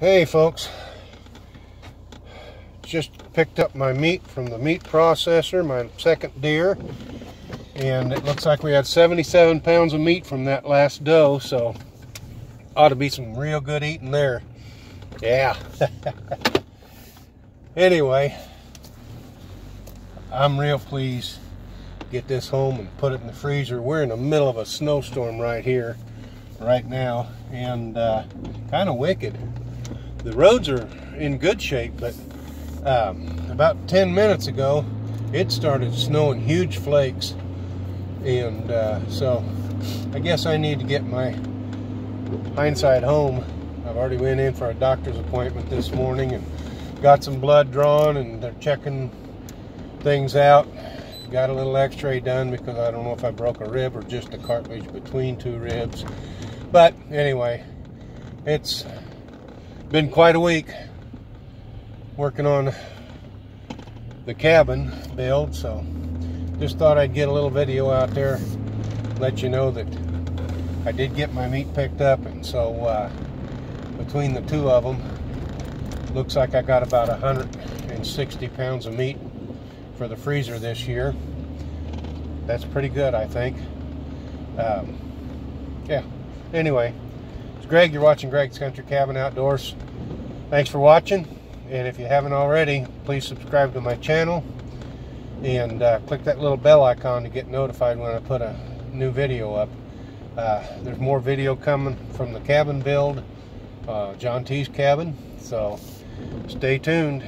Hey folks, just picked up my meat from the meat processor, my second deer, and it looks like we had 77 pounds of meat from that last doe, so ought to be some real good eating there. Yeah. anyway, I'm real pleased get this home and put it in the freezer. We're in the middle of a snowstorm right here, right now, and uh, kind of wicked. The roads are in good shape, but um, about 10 minutes ago, it started snowing huge flakes. And uh, so I guess I need to get my hindsight home. I've already went in for a doctor's appointment this morning and got some blood drawn and they're checking things out. Got a little x-ray done because I don't know if I broke a rib or just a cartilage between two ribs. But anyway, it's been quite a week working on the cabin build, so just thought I'd get a little video out there, let you know that I did get my meat picked up, and so uh, between the two of them, looks like I got about 160 pounds of meat for the freezer this year. That's pretty good, I think. Um, yeah, anyway, Greg. You're watching Greg's Country Cabin Outdoors. Thanks for watching. And if you haven't already, please subscribe to my channel and uh, click that little bell icon to get notified when I put a new video up. Uh, there's more video coming from the cabin build, uh, John T's cabin. So stay tuned.